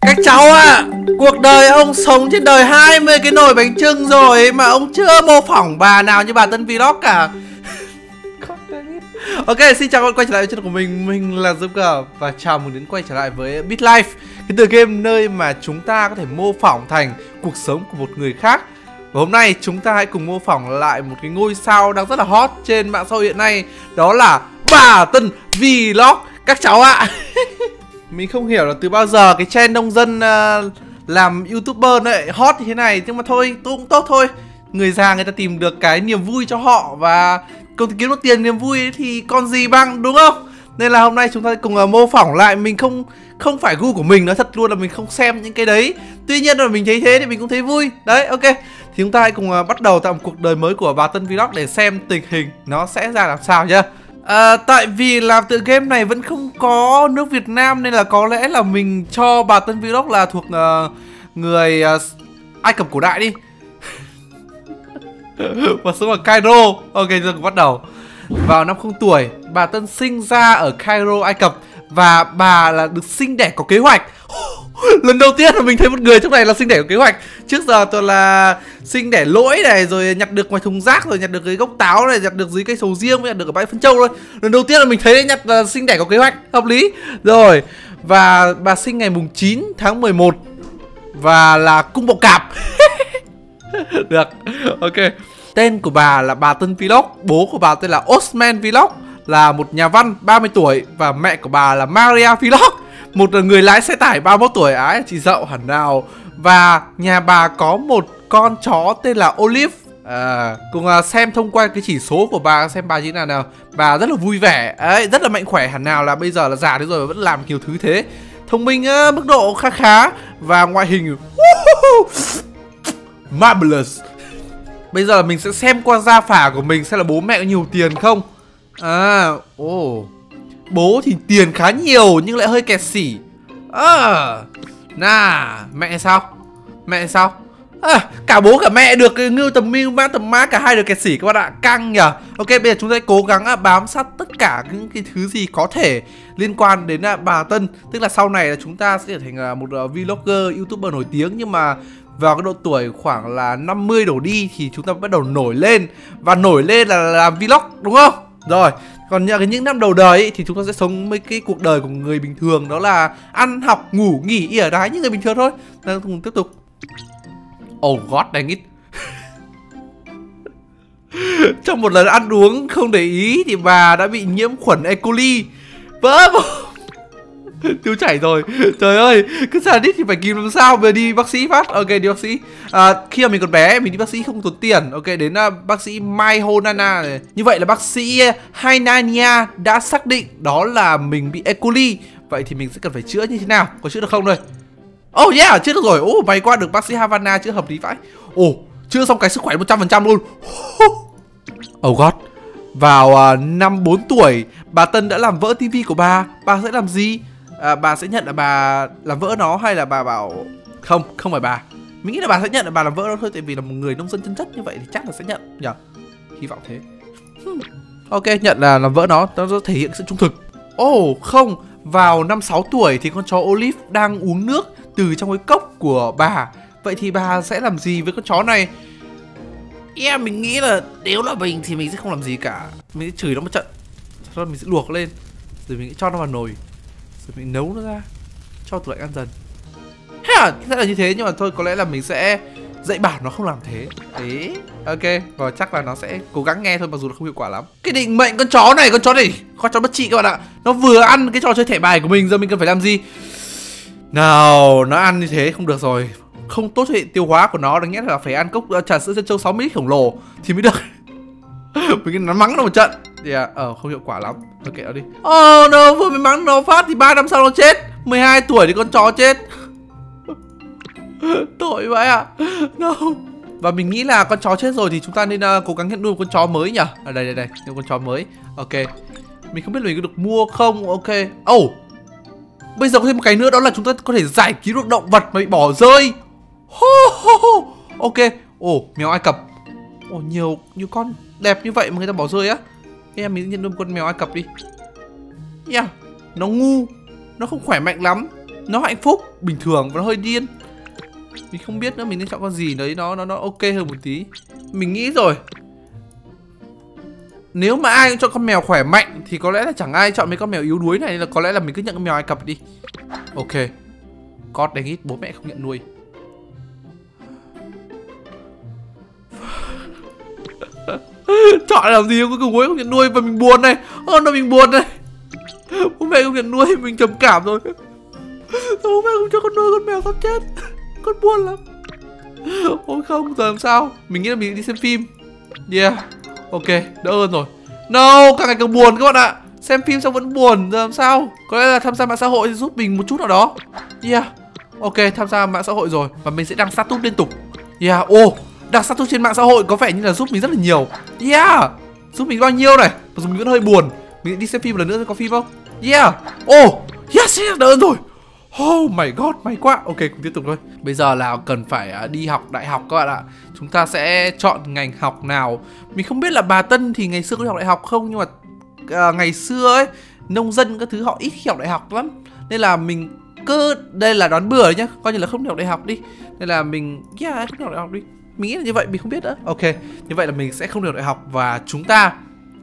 Các cháu ạ à, Cuộc đời ông sống trên đời 20 cái nồi bánh trưng rồi Mà ông chưa mô phỏng bà nào như bà Tân Vlog cả. Ok, xin chào các bạn quay trở lại với channel của mình. Mình là Joker Và chào mừng đến quay trở lại với BitLife Cái tựa game nơi mà chúng ta có thể mô phỏng thành cuộc sống của một người khác. Và hôm nay chúng ta hãy cùng mô phỏng lại một cái ngôi sao đang rất là hot trên mạng xã hội hiện nay Đó là bà Tân Vlog. Các cháu ạ. à. Mình không hiểu là từ bao giờ cái trend nông dân uh, làm youtuber lại hot như thế này. Nhưng mà thôi, tôi cũng tốt thôi. Người già người ta tìm được cái niềm vui cho họ Và công kiếm được tiền niềm vui thì còn gì bằng đúng không? Nên là hôm nay chúng ta cùng uh, mô phỏng lại. Mình không không phải gu của mình Nói thật luôn là mình không xem những cái đấy. Tuy nhiên là mình thấy thế thì mình cũng thấy vui. Đấy ok. Thì chúng ta hãy cùng uh, bắt đầu tạo một cuộc đời mới của bà Tân Vlog Để xem tình hình nó sẽ ra làm sao nhá. À, tại vì là tựa game này vẫn không có nước Việt Nam nên là có lẽ là mình cho bà Tân Vlog là thuộc uh, người uh, Ai Cập cổ đại đi. Và sống ở Cairo. Ok giờ bắt đầu. Vào năm không tuổi Bà Tân sinh ra ở Cairo Ai Cập. Và bà là được sinh đẻ có kế hoạch. Lần đầu tiên mà mình thấy một người trong này là sinh đẻ có kế hoạch. Trước giờ toàn là sinh đẻ lỗi này, Rồi nhặt được ngoài thùng rác, Rồi nhặt được cái gốc táo này, Nhặt được dưới cây sầu riêng, Nhặt được ở bãi phân châu thôi. Lần đầu tiên là mình thấy nhặt là sinh đẻ có kế hoạch, Hợp lý. Rồi, Và bà sinh ngày mùng 9 tháng 11 Và là cung bọc cạp. Được, Ok. Tên của bà là bà Tân Vlog, Bố của bà tên là Osman Vlog, Là một nhà văn 30 tuổi, Và mẹ của bà là Maria Vlog một người lái xe tải 31 tuổi ái chị dậu hẳn nào. Và nhà bà có một con chó tên là Olive. À, cùng à, xem thông qua cái chỉ số của bà xem bà như thế nào nào. Bà rất là vui vẻ ấy rất là mạnh khỏe hẳn nào là bây giờ là già thế rồi vẫn làm nhiều thứ thế. Thông minh uh, mức độ khá khá. Và ngoại hình marvelous. Bây giờ là mình sẽ xem qua gia phả của mình xem là bố mẹ có nhiều tiền không? À ồ. oh. Bố thì tiền khá nhiều nhưng lại hơi kẹt xỉ. À Nà Mẹ sao? Mẹ sao? À, Cả bố cả mẹ được ngưu tầm mưu má tầm má Cả hai được kẹt xỉ các bạn ạ. Căng nhở Ok bây giờ chúng ta cố gắng à, bám sát tất cả những cái thứ gì có thể Liên quan đến à, bà Tân. Tức là sau này là chúng ta sẽ trở thành à, một vlogger youtuber nổi tiếng Nhưng mà vào cái độ tuổi khoảng là 50 đổ đi thì chúng ta bắt đầu nổi lên. Và nổi lên là làm vlog đúng không? Rồi, còn nhờ cái những năm đầu đời ấy, thì chúng ta sẽ sống mấy cái cuộc đời của người bình thường đó là ăn học ngủ nghỉ ỉa đái như người bình thường thôi. Đang cùng tiếp tục. Oh god dang it. Trong một lần ăn uống không để ý thì bà đã bị nhiễm khuẩn E. coli. Vỡ tiêu chảy rồi. Trời ơi cứ xa đít thì phải kìm làm sao? Bây đi bác sĩ phát. Ok đi bác sĩ. À, khi mà mình còn bé mình đi bác sĩ không tốn tiền. Ok đến uh, bác sĩ mai honana này. Như vậy là bác sĩ à, hainania đã xác định đó là mình bị e. coli. Vậy thì mình sẽ cần phải chữa như thế nào? Có chữa được không đây? Oh yeah chữa được rồi. Oh may qua được bác sĩ havana chữa hợp lý vãi. Oh chữa xong cái sức khỏe 100% luôn. Oh god. Vào uh, năm 4 tuổi bà Tân đã làm vỡ tivi của bà. Bà sẽ làm gì? À, bà sẽ nhận là bà làm vỡ nó hay là bà bảo không không phải bà. Mình nghĩ là bà sẽ nhận là bà làm vỡ nó thôi tại vì là một người nông dân chân chất như vậy thì chắc là sẽ nhận nhở hy vọng thế. Hmm. Ok nhận là làm vỡ nó nó thể hiện sự trung thực. Ồ oh, không. Vào năm 6 tuổi thì con chó Olive đang uống nước từ trong cái cốc của bà. Vậy thì bà sẽ làm gì với con chó này? Yeah, mình nghĩ là nếu là mình thì mình sẽ không làm gì cả. Mình sẽ chửi nó một trận. Sau đó mình sẽ luộc lên. Rồi mình sẽ cho nó vào nồi rồi mình nấu nó ra, cho tụi lạnh ăn dần. Ha sẽ à? là như thế, nhưng mà thôi, có lẽ là mình sẽ dạy bảo nó không làm thế. Đấy ok. Và chắc là nó sẽ cố gắng nghe thôi, mặc dù là không hiệu quả lắm. Cái định mệnh con chó này, con chó này, con chó bất trị các bạn ạ. Nó vừa ăn cái trò chơi thẻ bài của mình, giờ mình cần phải làm gì? Nào, nó ăn như thế, không được rồi. Không tốt cho hệ tiêu hóa của nó, đáng nghĩa là phải ăn cốc à, trà sữa chân châu 6 mít khổng lồ thì mới được. Mình nó mắng nó một trận thì à, ờ không hiệu quả lắm. Thôi kệ nó đi. Ờ, oh no vừa mới mắng nó phát thì ba năm sau nó chết. 12 tuổi thì con chó chết. Tội vậy à no và mình nghĩ là con chó chết rồi thì chúng ta nên uh, cố gắng nhận nuôi một con chó mới nhỉ? Ở à, đây đây đây nuôi con chó mới. Ok. Mình không biết là mình có được mua không? Ok. Oh bây giờ có thêm một cái nữa đó là chúng ta có thể giải cứu được động vật mà bị bỏ rơi. Ho, ho, ho. ok. Ồ oh, mèo ai cập. Ồ oh, nhiều nhiều con đẹp như vậy mà người ta bỏ rơi á em mình nhận nuôi con mèo ai cập đi. Yeah nó ngu, nó không khỏe mạnh lắm, nó hạnh phúc, bình thường và nó hơi điên. Mình không biết nữa, mình nên chọn con gì đấy, nó nó nó ok hơn một tí. Mình nghĩ rồi. Nếu mà ai cũng chọn con mèo khỏe mạnh thì có lẽ là chẳng ai chọn mấy con mèo yếu đuối này, nên là có lẽ là mình cứ nhận con mèo ai cập đi. Ok. God đánh ít, bố mẹ không nhận nuôi. chọn làm gì cuối cùng bố không nhận nuôi và mình buồn này. Ơ nó mình buồn này. Bố mẹ không nhận nuôi mình trầm cảm rồi. Bố mẹ không cho con nuôi con mèo sắp chết. Con buồn lắm. Ôi không giờ làm sao? Mình nghĩ là mình đi xem phim. Yeah. Ok đỡ hơn rồi. No càng ngày càng buồn các bạn ạ. Xem phim xong vẫn buồn giờ làm sao? Có lẽ là tham gia mạng xã hội giúp mình một chút nào đó. Yeah. Ok tham gia mạng xã hội rồi. Và mình sẽ đăng status liên tục. Yeah. Ô oh, đăng status trên mạng xã hội có vẻ như là giúp mình rất là nhiều yeah giúp mình bao nhiêu này mặc dù mình vẫn hơi buồn mình đi xem phim một lần nữa có phim không yeah oh, yes yes đỡ rồi Oh my god, may quá. Ok, cùng tiếp tục thôi. Bây giờ là cần phải à, đi học đại học các bạn ạ. Chúng ta sẽ chọn ngành học nào. Mình không biết là bà Tân thì ngày xưa có đi học đại học không nhưng mà à, ngày xưa ấy nông dân các thứ họ ít khi học đại học lắm. Nên là mình cứ đây là đoán bừa nhá, coi như là không đi học đại học đi. Nên là mình yeah, không đi học đại học đi. Mình nghĩ là như vậy, mình không biết nữa. Ok, như vậy là mình sẽ không được đại học và chúng ta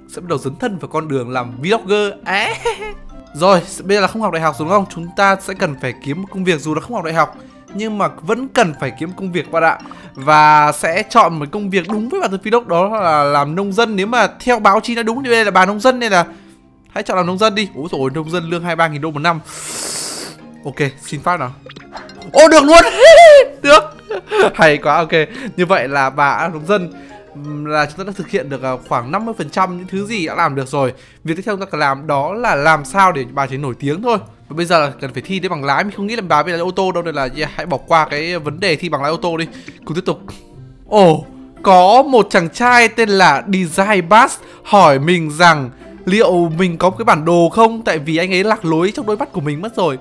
sẽ bắt đầu dấn thân vào con đường làm vlogger. À. Rồi, bây giờ là không học đại học đúng không? Chúng ta sẽ cần phải kiếm một công việc dù là không học đại học nhưng mà vẫn cần phải kiếm công việc bạn ạ và sẽ chọn một công việc đúng với bản thân vlog đó là làm nông dân nếu mà theo báo chí đã đúng thì đây là bà nông dân nên là hãy chọn làm nông dân đi ủa rồi nông dân lương hai ba nghìn đô một năm ok xin phát nào ô được luôn được hay quá ok. Như vậy là bà nông dân là chúng ta đã thực hiện được à, khoảng 50% những thứ gì đã làm được rồi. Việc tiếp theo chúng ta cần làm đó là làm sao để bà chỉ nổi tiếng thôi. Và bây giờ là cần phải thi đến bằng lái. Mình không nghĩ là bà bây giờ ô tô đâu Nên là yeah, hãy bỏ qua cái vấn đề thi bằng lái ô tô đi. Cùng tiếp tục. Ồ, oh, có một chàng trai tên là Design Bass hỏi mình rằng liệu mình có cái bản đồ không? Tại vì anh ấy lạc lối trong đôi mắt của mình mất rồi.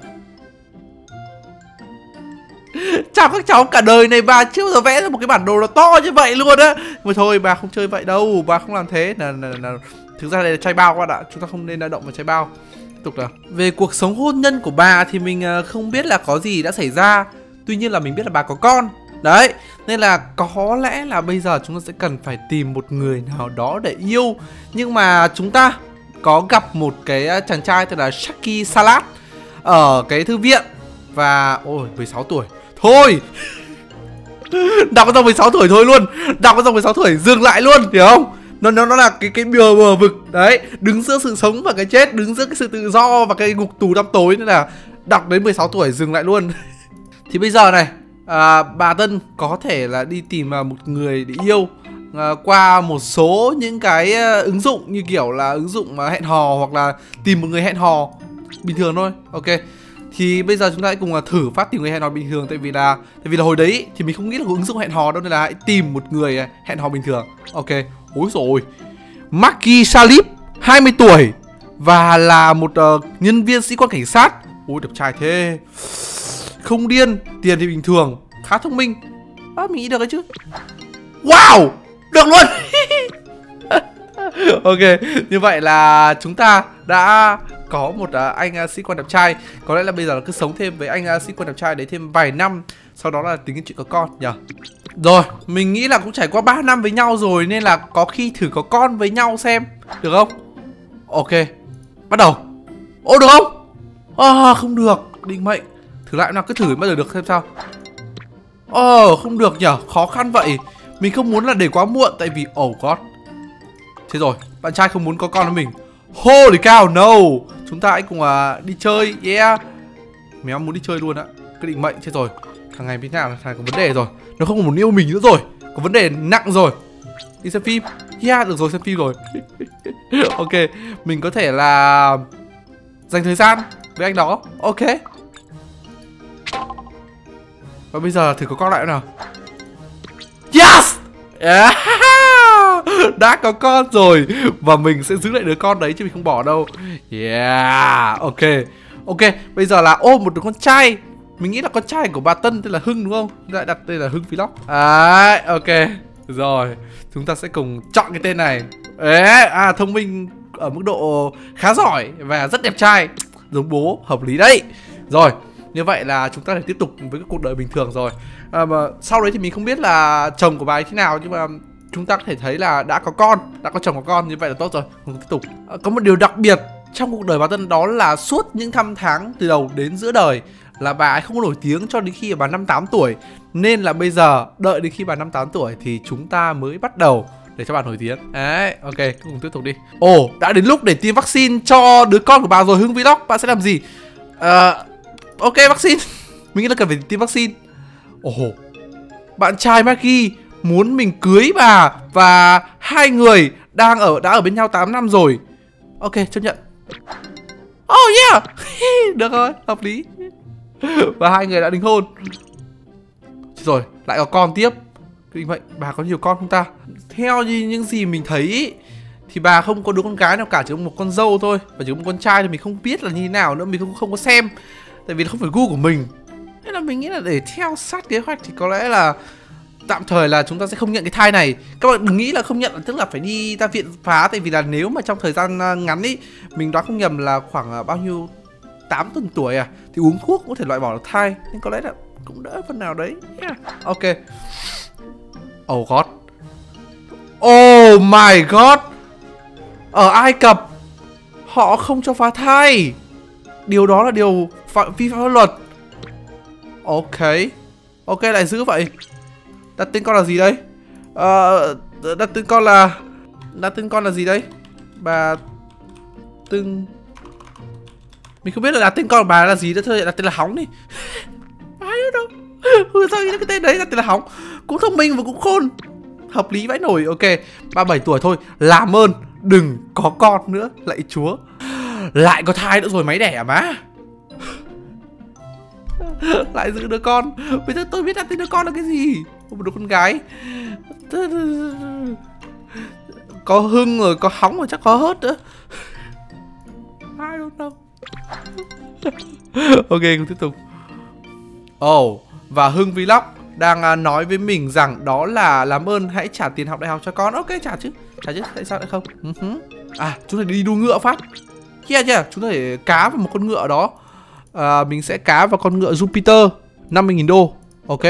Chào các cháu cả đời này bà chưa bao giờ vẽ ra một cái bản đồ nó to như vậy luôn á. Mà thôi bà không chơi vậy đâu Bà không làm thế. Là, là, là, Thực ra đây là chai bao các bạn ạ Chúng ta không nên động vào chai bao. Tiếp tục nào Về cuộc sống hôn nhân của bà thì mình ờ, không biết là có gì đã xảy ra. Tuy nhiên là mình biết là bà có con. Đấy, nên là có lẽ là bây giờ chúng ta sẽ cần phải tìm một người nào đó để yêu. Nhưng mà chúng ta có gặp một cái ờ, chàng trai tên là Shaki Salat Ở cái thư viện. Và, ôi, 16 tuổi. Thôi! Đọc trong 16 tuổi thôi luôn. Đọc trong 16 tuổi dừng lại luôn Hiểu không? Nó nó nó là cái cái bừa bờ vực. Đấy đứng giữa sự sống và cái chết đứng giữa cái sự tự do và cái ngục tù tăm tối nên là đọc đến 16 tuổi dừng lại luôn. Thì bây giờ này à, bà tân có thể là đi tìm à, một người để yêu à, qua một số những cái à, ứng dụng như kiểu là ứng dụng à, hẹn hò hoặc là tìm một người hẹn hò bình thường thôi. Ok thì bây giờ chúng ta hãy cùng là thử phát tìm người hẹn hò bình thường tại vì là tại vì là hồi đấy thì mình không nghĩ là có ứng dụng hẹn hò đâu nên là hãy tìm một người à, hẹn hò bình thường. Ok ối rồi Maki Salip 20 tuổi và là một uh, nhân viên sĩ quan cảnh sát. Ôi đẹp trai thế. Không điên tiền thì bình thường khá thông minh. À, mình nghĩ được đấy chứ. Wow được luôn. ok như vậy là chúng ta đã có một uh, anh uh, sĩ quan đẹp trai. Có lẽ là bây giờ là cứ sống thêm với anh uh, sĩ quan đẹp trai đấy thêm vài năm sau đó là tính cái chuyện có con nhở rồi mình nghĩ là cũng trải qua 3 năm với nhau rồi nên là có khi thử có con với nhau xem được không? Ok bắt đầu. Ô được không? À, không được định mệnh. Thử lại nào cứ thử bao giờ được xem sao. Ờ oh, không được nhở khó khăn vậy. Mình không muốn là để quá muộn tại vì oh god thế rồi bạn trai không muốn có con với mình. Holy cow, no. Chúng ta hãy cùng à, đi chơi, yeah. Mèo muốn đi chơi luôn á. Cái định mệnh, chết rồi. Thằng này biết nào thằng này có vấn đề rồi. Nó không còn muốn yêu mình nữa rồi. Có vấn đề nặng rồi. Đi xem phim. Yeah, được rồi, xem phim rồi. Ok, mình có thể là Dành thời gian với anh đó. Ok. Và bây giờ thử có con lại nào. Yes! Yeah! Đã có con rồi. Và mình sẽ giữ lại đứa con đấy chứ mình không bỏ đâu. Yeah ok. Ok bây giờ là ôm một đứa con trai. Mình nghĩ là con trai của bà tân tên là hưng đúng không? Lại đặt tên là hưng vlog. À ok. Rồi chúng ta sẽ cùng chọn cái tên này. Ê, à thông minh ở mức độ khá giỏi và rất đẹp trai. Giống bố hợp lý đấy. Rồi như vậy là chúng ta thể tiếp tục với cái cuộc đời bình thường rồi. À, mà sau đấy thì mình không biết là chồng của bà ấy thế nào nhưng mà chúng ta có thể thấy là đã có con đã có chồng có con như vậy là tốt rồi. Mình tiếp tục. À, có một điều đặc biệt trong cuộc đời bà Tân đó là suốt những năm tháng từ đầu đến giữa đời là bà ấy không có nổi tiếng cho đến khi bà năm tám tuổi. Nên là bây giờ đợi đến khi bà năm tám tuổi thì chúng ta mới bắt đầu để cho bà nổi tiếng. Đấy ok cùng tiếp tục đi. Ồ đã đến lúc để tiêm vaccine cho đứa con của bà rồi hưng vlog. Bạn sẽ làm gì? À, ok vaccine. Mình nghĩ là cần phải tiêm vaccine. Ồ bạn trai Maggie muốn mình cưới bà và hai người đang ở, đã ở bên nhau 8 năm rồi. Ok, chấp nhận. Oh yeah! Được rồi, hợp lý. Và hai người đã đính hôn. Rồi, lại có con tiếp. Định vậy? Bà có nhiều con không ta? Theo như những gì mình thấy, Thì bà không có đứa con gái nào cả, Chỉ có một con dâu thôi. Và chỉ có một con trai thì mình không biết là như thế nào nữa, Mình không không có xem. Tại vì không phải gu của mình. Nên là mình nghĩ là để theo sát kế hoạch Thì có lẽ là tạm thời là chúng ta sẽ không nhận cái thai này. Các bạn đừng nghĩ là không nhận, tức là phải đi ra viện phá, tại vì là nếu mà trong thời gian à, ngắn ý, mình đoán không nhầm là khoảng à, bao nhiêu 8 tuần tuổi à thì uống thuốc cũng có thể loại bỏ được thai. Nên có lẽ là cũng đỡ phần nào đấy. Yeah. ok. Oh god. Oh my god. Ở Ai Cập, Họ không cho phá thai. Điều đó là điều phạm vi pháp luật. Ok. Ok, lại giữ vậy. Đặt tên con là gì đây? Uh, Đặt tên con là Đặt tên con là gì đây? Bà Tưng. Mình không biết là đặt tên con của bà là gì nữa thôi Đặt tên là Hóng đi. Ai đâu? Ừ, Sao cái tên đấy đặt tên là Hóng? Cũng thông minh và cũng khôn. Hợp lý vãi nổi ok. 37 tuổi thôi làm ơn đừng có con nữa lạy chúa. Lại có thai nữa rồi máy đẻ mà. má lại giữ đứa con. Bây giờ tôi biết đặt tên đứa con là cái gì. Một đứa con gái. Có hưng rồi, có hóng rồi, chắc có hớt nữa. I don't know. Ok cùng tiếp tục. Oh và hưng vlog đang à, nói với mình rằng đó là, làm ơn, hãy trả tiền học đại học cho con. Ok, trả chứ. Trả chứ, tại sao lại không? Ừ à chúng ta đi đua ngựa phát. Kia chưa chúng ta để cá vào một con ngựa đó à, mình sẽ cá vào con ngựa Jupiter 50.000 đô ok?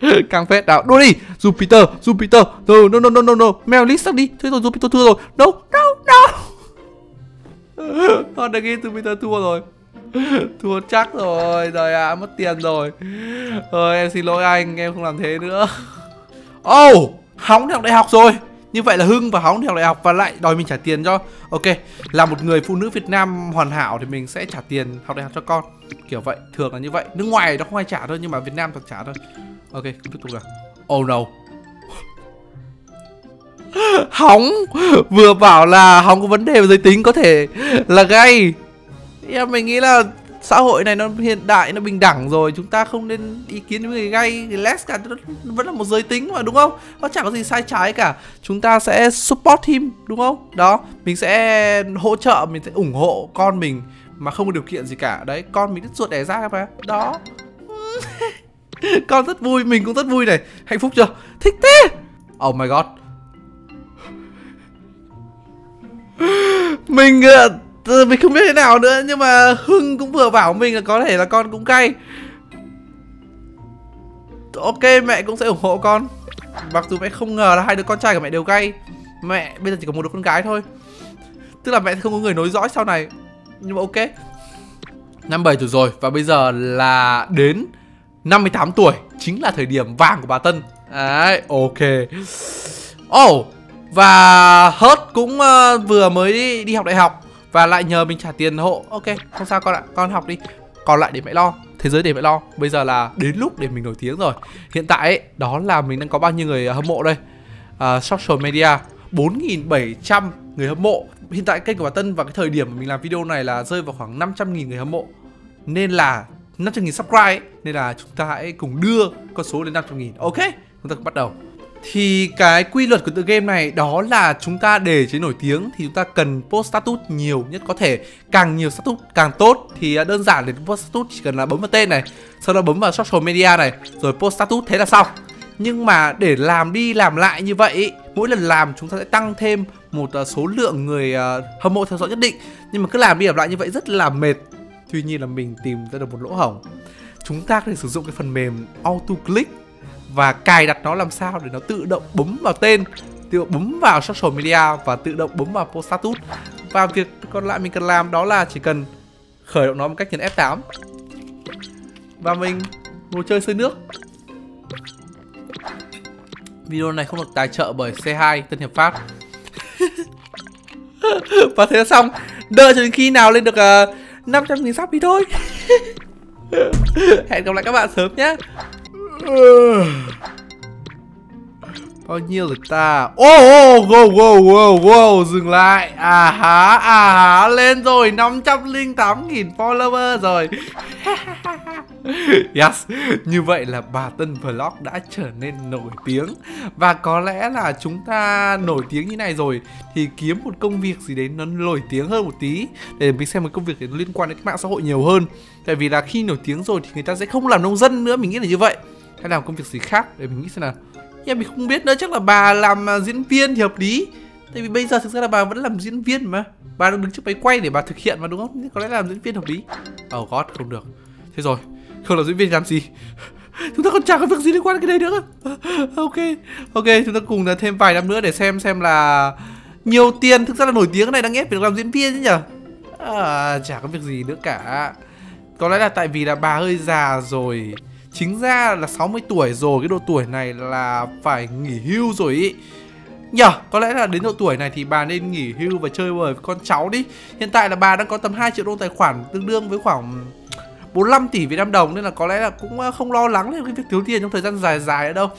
Càng phết. Nào đua đi. Jupiter Jupiter. No no no no no. No Melis đi. Thế rồi Jupiter thua rồi. No no no. Con đã ghi Jupiter thua rồi. Thua chắc rồi. Rồi ạ à, mất tiền rồi. Rồi em xin lỗi anh Em không làm thế nữa. Oh Hóng đi học đại học rồi như vậy là Hưng và Hóng theo đại học và lại đòi mình trả tiền cho. Ok, Là một người phụ nữ Việt Nam hoàn hảo thì mình sẽ trả tiền học đại học cho con. Kiểu vậy, Thường là như vậy. Nước ngoài nó không ai trả thôi, Nhưng mà Việt Nam thật trả thôi. Ok, tiếp tục nào. Oh no. Hóng, Vừa bảo là Hóng có vấn đề về giới tính có thể là gay. Em mình nghĩ là xã hội này nó hiện đại nó bình đẳng rồi chúng ta không nên ý kiến với người gay người les cả nó vẫn là một giới tính mà đúng không? Nó chẳng có gì sai trái cả. Chúng ta sẽ support him đúng không? Đó mình sẽ hỗ trợ mình sẽ ủng hộ con mình mà không có điều kiện gì cả. Đấy con mình đứt ruột đẻ ra mà. Đó. Con rất vui mình cũng rất vui này. Hạnh phúc chưa? Thích thế. Oh my god. Mình uh, Ờ, mình không biết thế nào nữa nhưng mà hưng cũng vừa bảo mình là có thể là con cũng cay. Ok mẹ cũng sẽ ủng hộ con. Mặc dù mẹ không ngờ là hai đứa con trai của mẹ đều gay mẹ bây giờ chỉ có một đứa con gái thôi. Tức là mẹ không có người nối dõi sau này. Nhưng mà ok. Năm bảy tuổi rồi và bây giờ là đến 58 tuổi. Chính là thời điểm vàng của bà Tân. Đấy ok. Oh và hớt cũng uh, vừa mới đi, đi học đại học và lại nhờ mình trả tiền hộ. Ok không sao con ạ. Con học đi. Còn lại để mẹ lo. Thế giới để mẹ lo. Bây giờ là đến lúc để mình nổi tiếng rồi. Hiện tại ấy, đó là mình đang có bao nhiêu người hâm mộ đây? Uh, social media 4.700 người hâm mộ. Hiện tại kênh của bà Tân vào cái thời điểm mà mình làm video này là rơi vào khoảng 500.000 người hâm mộ. Nên là 500.000 subscribe ấy. nên là chúng ta hãy cùng đưa con số lên 500.000 ok chúng ta cùng bắt đầu thì cái quy luật của tựa game này đó là chúng ta để chế nổi tiếng thì chúng ta cần post status nhiều nhất có thể. Càng nhiều status, càng tốt. Thì à, đơn giản để post status chỉ cần là bấm vào tên này, sau đó bấm vào social media này, rồi post status thế là xong. Nhưng mà để làm đi làm lại như vậy mỗi lần làm chúng ta sẽ tăng thêm một à, số lượng người à, hâm mộ theo dõi nhất định. Nhưng mà cứ làm đi làm lại như vậy rất là mệt. Tuy nhiên là mình tìm ra được một lỗ hổng. Chúng ta có thể sử dụng cái phần mềm auto click và cài đặt nó làm sao để nó tự động bấm vào tên tự động bấm vào social media và tự động bấm vào post status. Và việc còn lại mình cần làm đó là chỉ cần khởi động nó một cách nhấn F8 và mình ngồi chơi sơi nước. Video này không được tài trợ bởi C2 Tân Hiệp Pháp. Và thế là xong. Đợi cho đến khi nào lên được ờ, uh, 500 nghìn sắp thì thôi. Hẹn gặp lại các bạn sớm nhé bao nhiêu rồi ta? Ô ô, wow wow wow wow, dừng lại. À há à há, lên rồi 508 nghìn follower rồi. Yes, như vậy là bà Tân Vlog đã trở nên nổi tiếng. Và có lẽ là chúng ta nổi tiếng như này rồi, thì kiếm một công việc gì đấy nó nổi tiếng hơn một tí. Để mình xem một công việc liên quan đến mạng xã hội nhiều hơn. Tại vì là khi nổi tiếng rồi thì người ta sẽ không làm nông dân nữa, mình nghĩ là như vậy. Hay làm công việc gì khác? Để mình nghĩ xem nào em mình không biết nữa chắc là bà làm à, diễn viên thì hợp lý. Tại vì bây giờ thực ra là bà vẫn làm diễn viên mà. Bà đang đứng trước máy quay để bà thực hiện mà đúng không? Có lẽ làm diễn viên hợp lý. Oh god không được. Thế rồi không làm diễn viên làm gì? Chúng ta còn chẳng có việc gì liên quan đến cái đấy nữa. Ok ok chúng ta cùng là thêm vài năm nữa để xem xem là nhiều tiền thực ra là nổi tiếng này đang ép việc làm diễn viên chứ nhở à, chả có việc gì nữa cả. Có lẽ là tại vì là bà hơi già rồi. Chính ra là 60 tuổi rồi Cái độ tuổi này là phải nghỉ hưu rồi ý. Nhờ, có lẽ là đến độ tuổi này thì bà nên nghỉ hưu và chơi với con cháu đi. Hiện tại là bà đang có tầm 2 triệu đô tài khoản tương đương với khoảng 45 tỷ Việt Nam đồng Nên là có lẽ là cũng ờ, không lo lắng về cái việc thiếu tiền trong thời gian dài dài ở đâu.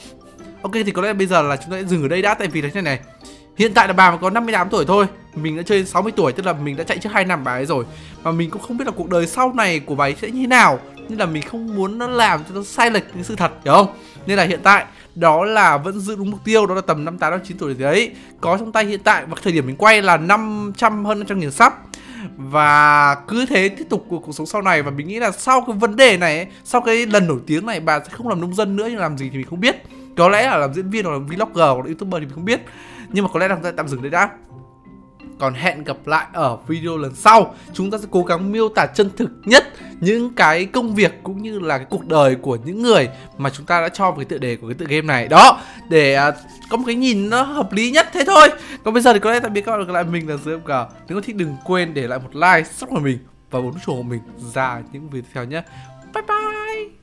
Ok thì có lẽ bây giờ là chúng ta sẽ dừng ở đây đã Tại vì là thế này này. Hiện tại là bà mới có 58 tuổi thôi. Mình đã chơi 60 tuổi Tức là mình đã chạy trước 2 năm bà ấy rồi. Mà mình cũng không biết là cuộc đời sau này của bà ấy sẽ như thế nào. Nên là mình không muốn nó làm cho nó sai lệch cái sự thật Hiểu không? Nên là hiện tại đó là vẫn giữ đúng mục tiêu đó là tầm 58 năm chín tuổi đấy. Có trong tay hiện tại và thời điểm mình quay là 500 hơn 500 nghìn sắp và cứ thế tiếp tục cuộc, cuộc sống sau này và mình nghĩ là sau cái vấn đề này sau cái lần nổi tiếng này bà sẽ không làm nông dân nữa nhưng làm gì thì mình không biết. Có lẽ là làm diễn viên hoặc là vlogger hoặc là youtuber thì mình không biết. Nhưng mà có lẽ là chúng ta tạm dừng đây đã còn hẹn gặp lại ở video lần sau. Chúng ta sẽ cố gắng miêu tả chân thực nhất Những cái công việc cũng như là cái cuộc đời của những người Mà chúng ta đã cho vào cái tựa đề của cái tựa game này. Đó, để uh, có một cái nhìn nó hợp lý nhất thế thôi. Còn bây giờ thì có lẽ tạm biệt các bạn gặp lại mình là Dương MK Nếu có thích đừng quên để lại một like, subscribe mình Và bấm chuông của mình ra những video tiếp theo nhé. Bye bye!